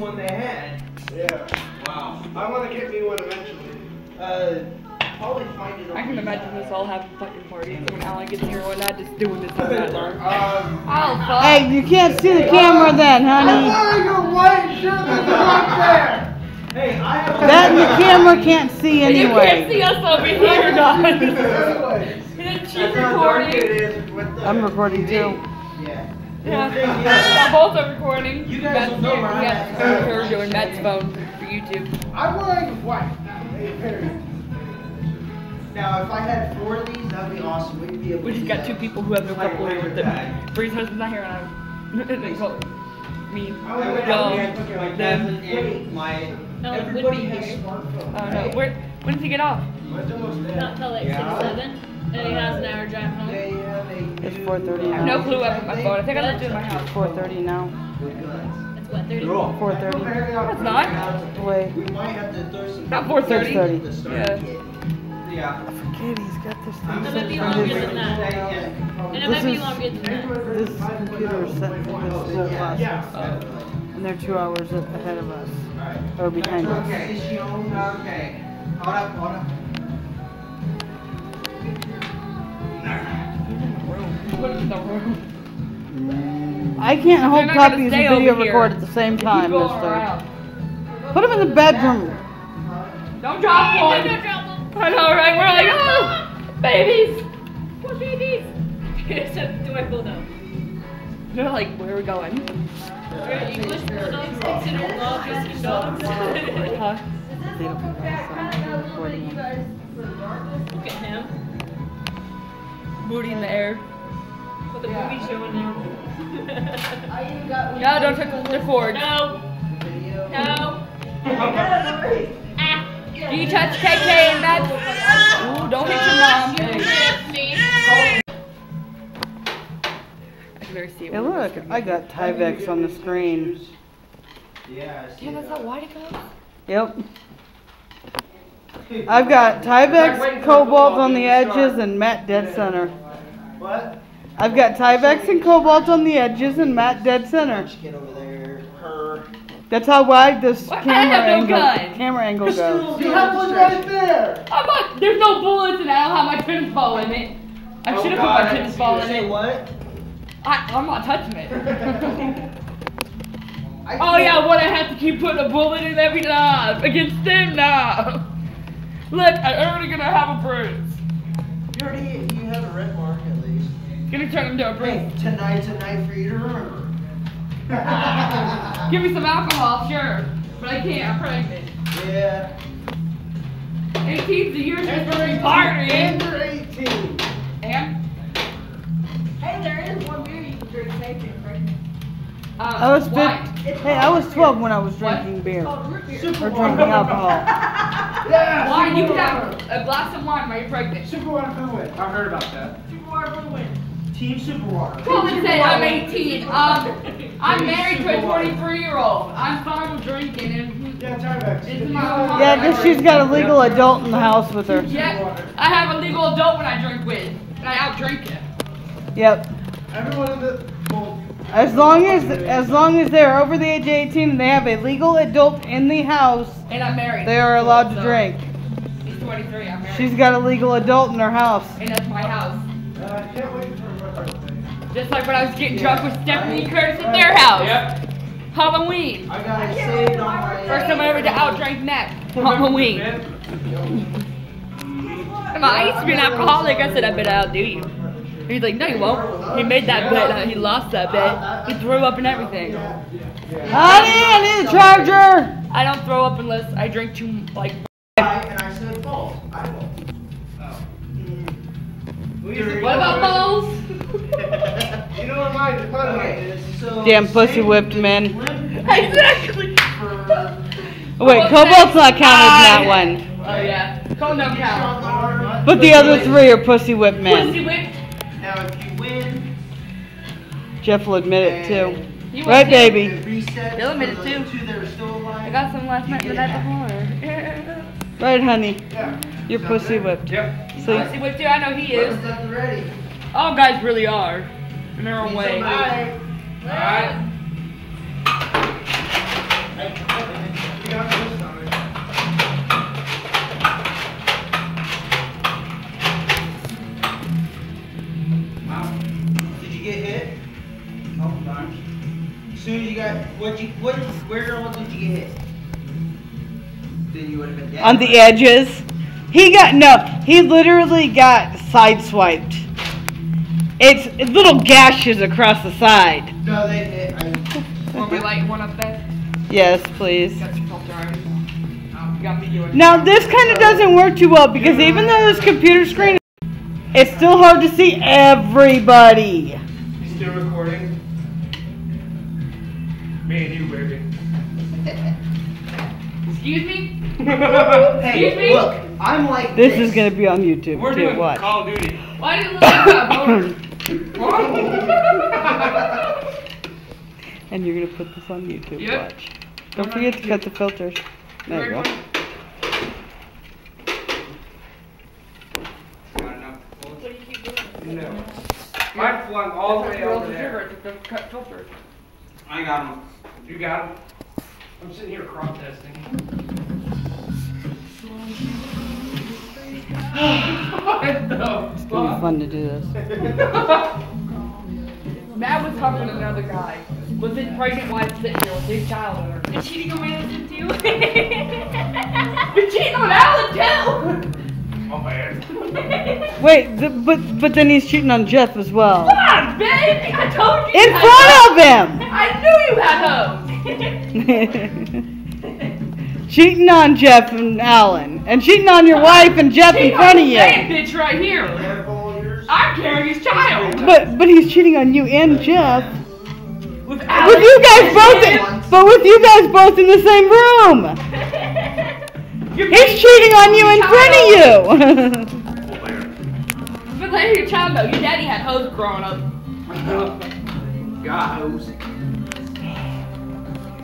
one they had. Yeah. Wow. I want to get me one eventually. Uh, probably find it. I can imagine us all having fucking parties when Alan gets here one night just doing this all night long. Um, Oh fuck. Hey, you can't see the camera then, I'm honey. wearing a white shirt that's not there. Hey, I have. That the camera can't see And you can't see us over here, guys. Anyways. She's That's how dark it recording. is with the I'm recording too. Yeah. Yeah, Yeah. yeah. both are recording. You guys Matt's will know here. where I'm Yeah, at. doing Matt's phone for YouTube. I'm wearing white. Now, if I had four of these, that'd be awesome. We'd be able. We to just do got two people who have no Like couple here with them. bag. Bree's husband's not here and I'm they me. I went Y'all, out there and took my them. cousin and my. No, Everybody has here. smartphones. Oh no, where, when did he get off? Mine's almost dead. Not till like Yeah. six, seven, and he has an hour drive home. They have a It's new 4:30 I have no now. clue I put my phone. I think I left it in my house. 4:30 now. With guns. It's what thirty. They're 4:30. It's not. Wait. We might have to throw some. Not 4:30. 6:30. The start Yeah. kit. Yeah. Forget he's got this I'm It thing might be set longer than that. And it This might be is- longer than that. This computer is set for this whole class. Yeah. And they're two hours ahead of us. Alright. Or behind us. Okay, is she on? Okay. Hold up, hold up. Put it the room. I can't hold not gonna copies and video over here. record at the same time, mister. Put him in the bedroom. Don't drop one. Don't drop them. I know, right? We're like, oh, babies. What babies? Except do I pull them? They're like, where are we going? Are English bulldogs considered long-distance dogs? Huh? They don't come back, so I'm recording. Look at him. Booty in the air. With the booby showing now. No, don't touch the cord. No. No. Ah. Do you touch KK and that? Ooh, don't hit your mom. Me. I can barely see it. Hey, look, I got Tyvex on the screen. Yeah, I Damn, that's that. how wide it goes. Yep. I've got Tyvex, Cobalt on the edges, and Matt Dead Center. What? I've got Tyvex and Cobalt on the edges, and Matt Dead Center. Get over there. Her. That's how wide this What? Camera have no angle, gun. camera angle goes. You have one right there. I'm not, there's no bullets and I don't have my tennis ball in it. I Oh, should have put my tennis see ball that. in Say it. what? I, I'm not touching it. I oh yeah, what I have to keep putting a bullet in every time against them now. Look, I'm already gonna have a bruise. You already, you have a red mark at least. Gonna turn into a Hey, bruise. tonight's a night for you to remember. Give me some alcohol, sure, but I can't. I'm pregnant. Yeah. 18's the year since And we're partying. And you're 18. And Hey, there is one beer you can drink safe and pregnant. um, I was why? Hey, I was 12 when I was What? drinking beer Oh, root beer. or drinking alcohol. Yeah. Wine, you can have a glass of wine while you're pregnant. Super water for. I heard about that. Super water for win. Team Superwater. Come and say I'm 18. Um, I'm married to a 23 year old. I'm fine with drinking and Yeah, Tyvex. It's my Yeah, because she's got a legal adult in the house with her. yeah, I have a legal adult when I drink with, and I out drink it. Yep. Everyone in the. Well, As long as as long as they're over the age of 18 and they have a legal adult in the house, And I'm married. they are allowed to So, drink. He's 23. I'm married. She's got a legal adult in her house. and that's my house. uh, Just like when I was getting drunk with Stephanie and Curtis at their house. Yep. Halloween. I got it saved on my. First time I ever did outdrank Mac. Halloween. Come on, I used to be an alcoholic. I said I bet I'll do you. He's like, no, you won't. He made that bet. He lost that bet. He threw up and everything. Honey, I need a charger. I don't throw up unless I drink too like. And I said false. I will. What about balls? You mine? Okay, so. Damn pussy whipped men. exactly. Oh, wait, Cobalt's not counted in that one. Oh yeah. Cone don't count. But the other three are pussy whipped men. Pussy whip. Now, if you win, Jeff will admit it too. You Right, baby? it resets They'll admit it too. two that are still alive. I got some last night and the night before. Right, honey? Yeah. You're pussy whipped. Yep. See? Pussy whipped too. I know he is. Is ready? All guys really are. Mineral Way. All right. All right. soon as you got what you what where else did you get hit? Then you would have been dead. On the edges. He got no, he literally got sideswiped. It's, it's little gashes across the side. No, they hit. I, Want me light one up there? Yes, please. Got your filter already. Um, you got me doing Now this kind of doesn't work too well because even though this computer screen, it's still hard to see everybody. You still recording? Me and you, baby. Excuse me? hey, Excuse me? look, I'm like This this. is gonna be on YouTube We're too. doing Watch. Call of Duty. Why do you look like that boner? And you're gonna put this on YouTube. Yep. Watch. Don't forget to cut the filters. There you go. Enough. No. Mine flung all the way over there. Cut filter. I got him. You got him? I'm sitting here crop testing. what the It's gonna be fun to do this. Matt was hugging another guy with his pregnant wife sitting there with his child on her. You're cheating on Alan too? You're cheating on Alan too! Oh man. Wait, th- but but then he's cheating on Jeff as well. Come on, baby! I told you! In front of had him. I knew you had hoes! cheating on Jeff and Alan, and cheating on your wife and Jeff in front on of you. man bitch right here! I'm carrying his child! But but he's cheating on you and Jeff. With With you guys both, in, but with you guys both in the same room. He's cheating on you in front of you. But let your child know, your daddy had hoes growing up. God, hoes.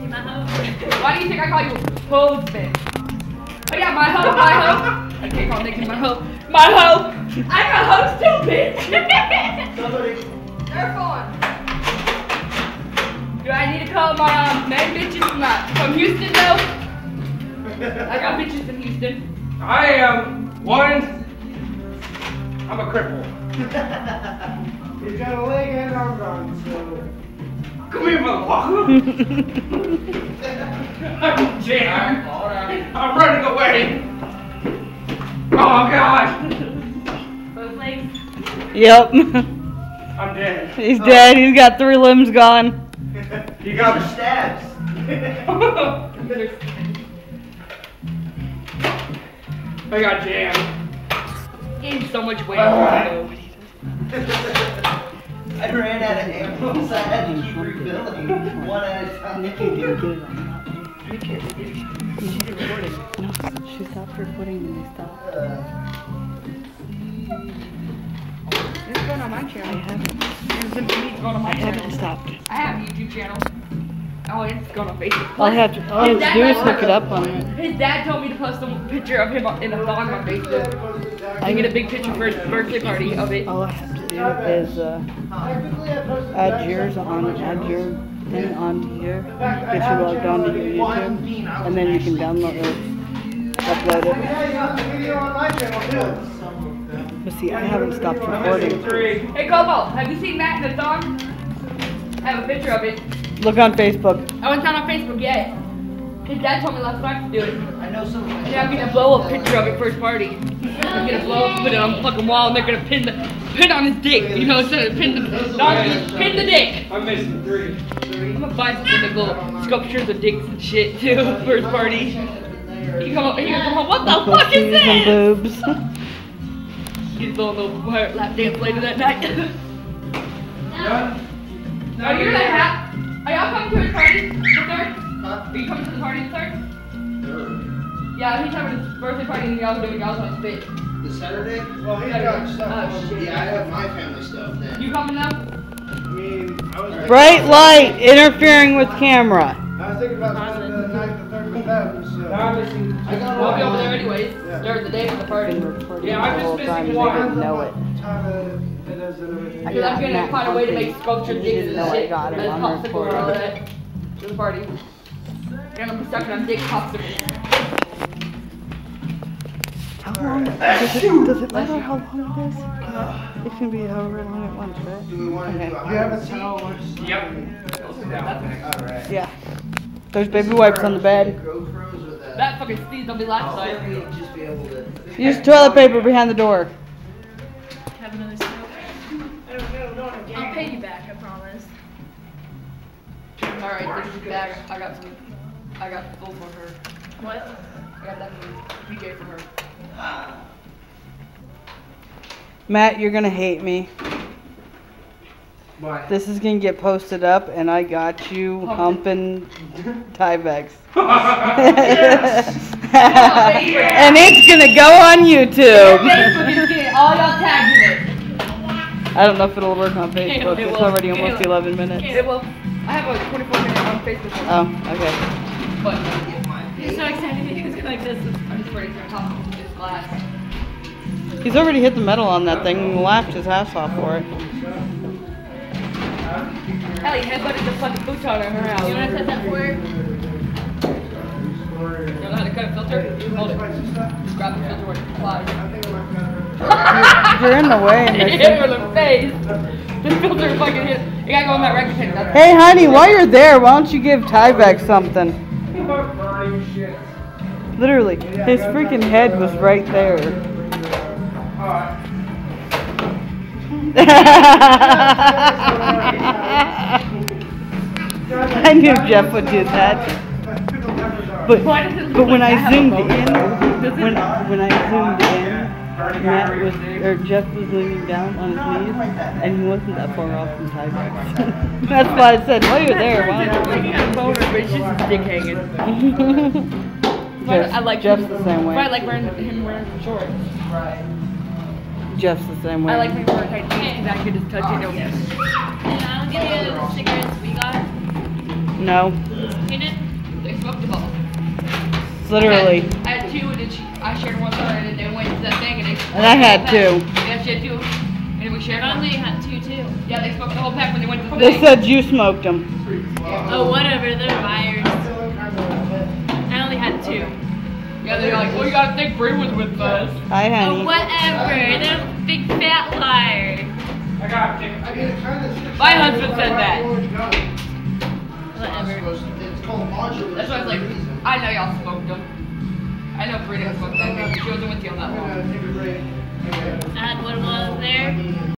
Why do you think I call you husband? Oh yeah, my hoe, my hoe. I can't call Nikki my hoe. My hoe. I got hoes too, bitch. Somebody, They're fun. Do I need to call my um, man bitches from, uh, from Houston though? I got bitches in Houston. I am one. I'm a cripple. He's got a leg and arm gone, so. Come here, motherfucker. I'm jammed. I'm running away. Oh God. Both legs. yep. I'm dead. He's dead. He's got three limbs gone. You got me. stabs. I got jammed. Gained so much weight. Alright. I ran out of ammo, so I had to keep refilling one at a time. No, she stopped recording and we stopped. Uh, It's going on my channel. I haven't. It's going on my I haven't stopped. I have a YouTube channel. Oh, it's going on Facebook. All I have to, all I have to do is hook it up on it. His dad told me to post a picture of him in a thong on Facebook. I get a big picture for his birthday party of it. All I have to do is uh, add yours on, add your thing onto here, get you logged onto your YouTube, and then you can download it, upload it. Yeah, you got the video on my channel too. But see, I haven't stopped recording. Hey, Cobalt, have you seen Matt in the thong? I have a picture of it. Look on Facebook. I went down on Facebook yet. His dad told me last night to do it. I know some of my. And I'm gonna blow a picture of it for his party. I'm gonna blow up, put it on the fucking wall, and they're gonna pin the pin on his dick. You know, instead of pin the no, pin the dick. I'm missing three. I'm gonna buy some like little sculptures of dicks and shit too for his party. He come up, he come home. What the fuck is Pussies and this? boobs. He's doing a little lap dance later that night. Done? Are you gonna have? Are y'all coming to his party the third? Huh? Are you coming to the party the third? Yeah, he's having his birthday party and y'all doing y'all's on spit. The Saturday? Well, he's oh, got stuff. Oh, shit. Yeah, I have my family stuff then. You coming now? I mean, I was. Bright light interfering with camera. I was thinking about the night the third with them, so. I'm missing. I got We'll be over there anyways. Yeah. During the day for the party. Yeah, I'm just missing time one. they didn't know it. Time it is and everything. I Because I'm gonna find a way to make sculpture and he dicks didn't and know shit. got it popsicle and all that. To the party. And I'm stuck on dick popsicle. How long? Does it, does it matter how long it is? It can be however long it wants, right? Do we want to do a You have a hide and towel. Yep. seek? Alright. Yeah. There's baby wipes on the bed. GoPros with a. That fucking sneeze on me last night. be able to. Use toilet paper behind the door. Have another smoke. I'll pay you back, I promise. Alright, this is bag. I got some. I got full for her. What? I got that from PJ for her. Matt, you're gonna hate me. What? This is gonna get posted up, and I got you humping Tyvex. and it's gonna go on YouTube. Facebook is getting all y'all tagged in it. I don't know if it'll work on Facebook. It It's will. already almost will. 11 minutes. It will. I have a 24 minute on Facebook. one, Oh, okay. But You're so excited because like this. I'm just ready to talk to this glass. He's already hit the metal on that thing and laughed his ass off for it. Ellie headbutted the fucking futon in her house. You wanna cut that for her? You know how to cut a filter? Hold it. Just grab the filter where it flies. You're in the way, Hit her in the face. The filter fucking hit. You gotta go in that record tape. Hey, honey, while you're there, why don't you give Tyvex something? Literally, his freaking head was right there. I knew Jeff would do that. But, but when I zoomed in, when, when I zoomed in, Matt was, or Jeff was leaning down on his knees, and he wasn't that far off from Tyvex. That's why I said, while you're there, why don't you boner, but it's dick hanging. You? But I like Jeff's him- the same way. but I like wearing him wearing shorts. Right. Jeff's the same way. I like him wearing tight jeans because I can just touch it. Don't And I'll give you the cigarettes we got. No, In it? They smoked them all. literally. I had two, and then she, I shared one with her, and then they went to that thing, and they. And I had two. Yeah, she had two, and then we shared I one. only had two too. Yeah, they smoked the whole pack when they went to the They thing. said you smoked them. Oh, whatever, they're liars. Yeah, they're like, well, you gotta think Brie was with us. Hi, Oh, honey. whatever, they're a big fat liar. I got it. My husband said that. Whatever. It's called modular. That's why I was like, I know y'all smoked them. I know Brie didn't smoke that, but she wasn't with you on that one. I had one while I was there.